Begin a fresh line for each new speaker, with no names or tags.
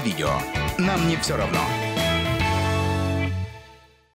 видео. Нам не все равно.